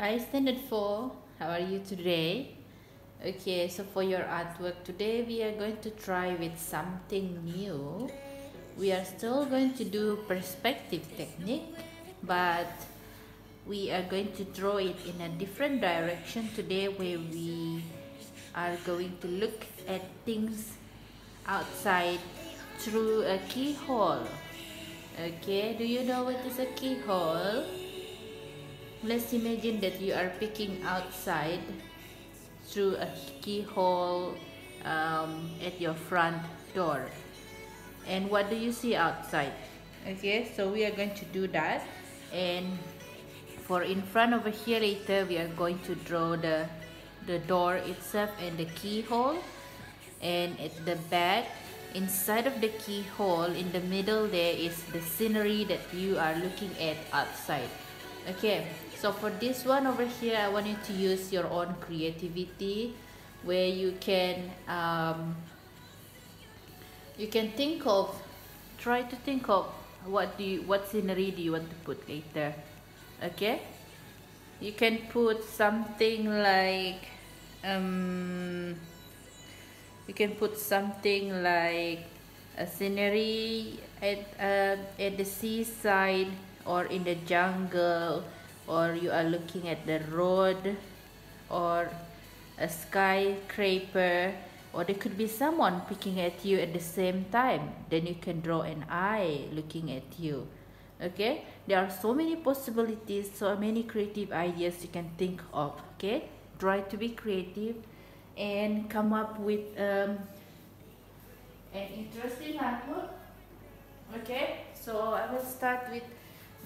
Hi Standard 4, how are you today? Okay, so for your artwork today we are going to try with something new. We are still going to do perspective technique, but we are going to draw it in a different direction today where we are going to look at things outside through a keyhole. Okay, do you know what is a keyhole? Let's imagine that you are peeking outside through a keyhole um, at your front door. And what do you see outside? Okay, so we are going to do that. And for in front over here later, we are going to draw the, the door itself and the keyhole. And at the back, inside of the keyhole, in the middle there is the scenery that you are looking at outside. Okay, so for this one over here I want you to use your own creativity where you can um, you can think of try to think of what do you what scenery do you want to put later okay? You can put something like um, you can put something like a scenery at uh, at the seaside or in the jungle or you are looking at the road or a skyscraper or there could be someone picking at you at the same time then you can draw an eye looking at you. Okay? There are so many possibilities so many creative ideas you can think of. Okay? Try to be creative and come up with um, an interesting artwork. Okay? So i will start with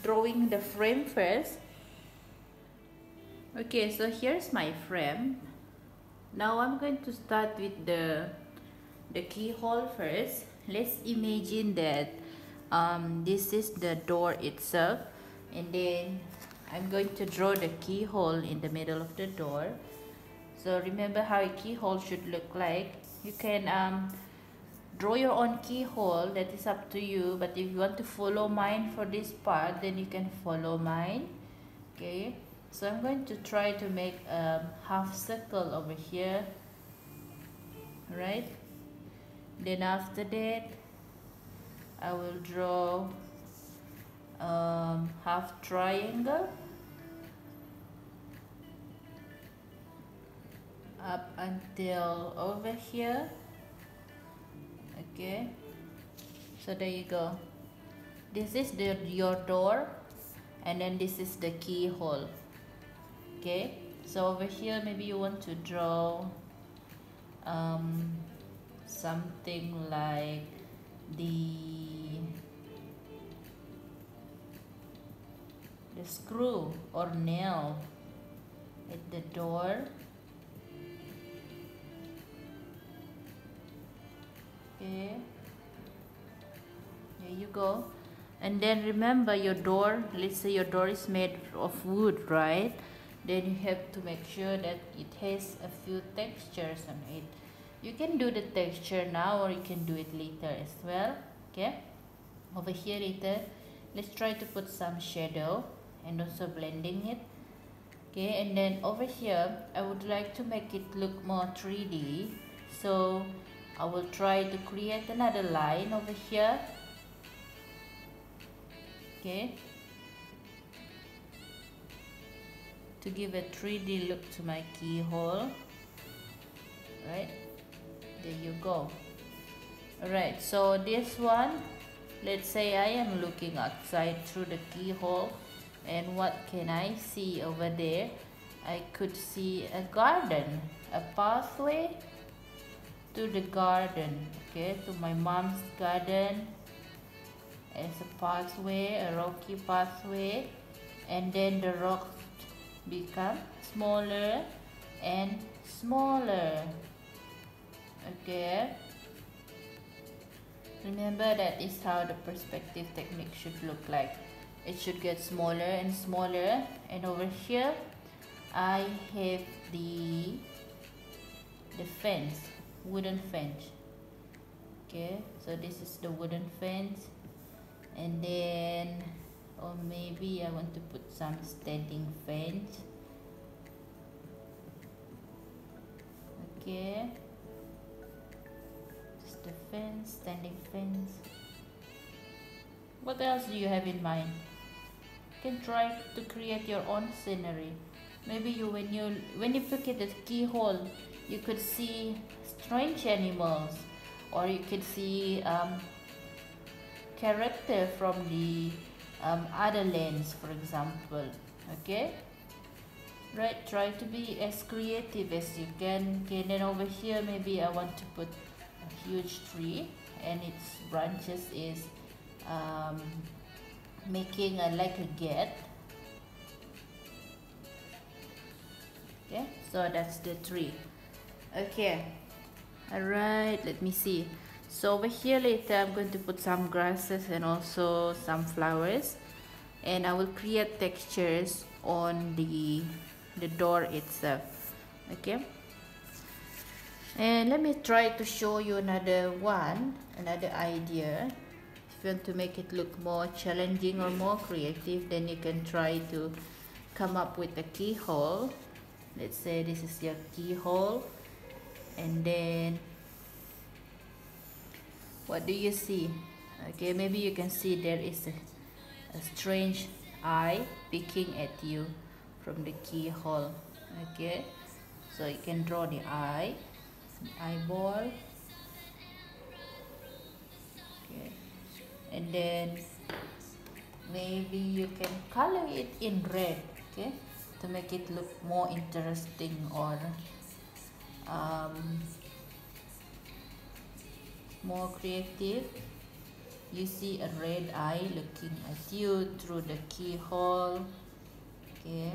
drawing the frame first okay so here's my frame. Now I'm going to start with the the keyhole first. Let's imagine that um, this is the door itself and then I'm going to draw the keyhole in the middle of the door. So remember how a keyhole should look like. You can um, draw your own keyhole that is up to you but if you want to follow mine for this part then you can follow mine. Okay so I'm going to try to make a half circle over here. Right then after that I will draw um, half triangle up until over here. Okay. So there you go. This is the your door and then this is the keyhole okay? So over here maybe you want to draw um, something like the the screw or nail at the door. Okay. There you go. And then remember your door let's say your door is made of wood right then you have to make sure that it has a few textures on it. You can do the texture now or you can do it later as well okay? Over here later let's try to put some shadow and also blending it okay? And then over here I would like to make it look more 3D so I will try to create another line over here okay to give a 3D look to my keyhole. Right? There you go. Alright so this one let's say I am looking outside through the keyhole and what can I see over there? I could see a garden a pathway to the garden okay to my mom's garden. As a pathway a rocky pathway and then the rocks become smaller and smaller. Okay. Remember that is how the perspective technique should look like. It should get smaller and smaller. And over here I have the the fence wooden fence. Okay so this is the wooden fence. And then or maybe I want to put some standing fence okay. Just a fence standing fence what else do you have in mind? You can try to create your own scenery. Maybe you when you when you look at the keyhole you could see strange animals. Or you could see um, character from the um, other lands for example okay? Right try to be as creative as you can okay? Then over here maybe I want to put a huge tree and its branches is um, making a like a gate. Okay so that's the tree. Okay. All right let me see so over here later I'm going to put some grasses and also some flowers. And I will create textures on the the door itself okay? And let me try to show you another one another idea. If you want to make it look more challenging or more creative then you can try to come up with a keyhole. Let's say this is your keyhole. And then what do you see? Okay maybe you can see there is a, a strange eye peeking at you from the keyhole. Okay so you can draw the eye the eyeball. Okay and then maybe you can color it in red okay to make it look more interesting or um, more creative. You see a red eye looking at you through the keyhole. Okay.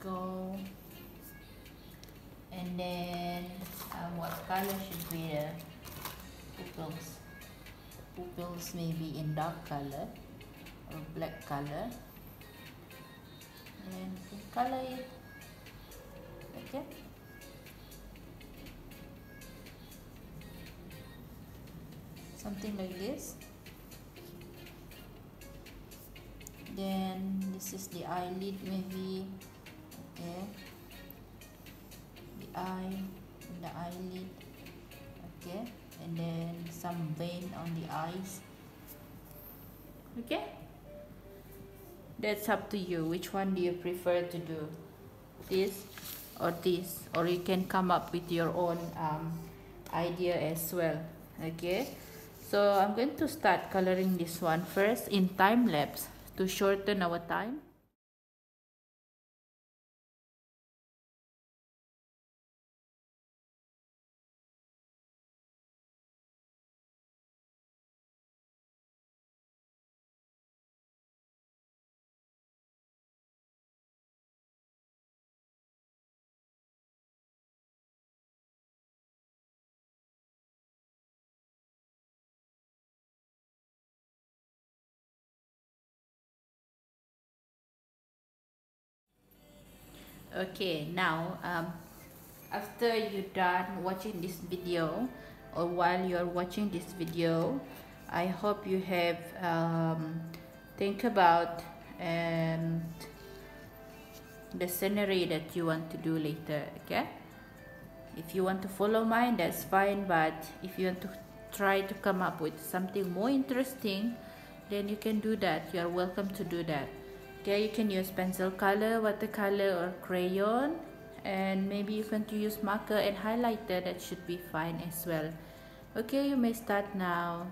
Go. And then um, what color should be the pupils? Pupils maybe in dark color or black color. And color it okay something like this. Then this is the eyelid maybe. Okay. The eye the eyelid. Okay. And then some vein on the eyes. Okay. That's up to you. Which one do you prefer to do? This or this? Or you can come up with your own um, idea as well. Okay so I'm going to start coloring this one first in time lapse to shorten our time. Okay now um, after you're done watching this video or while you're watching this video I hope you have um, think about and the scenery that you want to do later okay? If you want to follow mine that's fine but if you want to try to come up with something more interesting then you can do that. You are welcome to do that okay you can use pencil color watercolor or crayon. And maybe you can use marker and highlighter that should be fine as well. Okay you may start now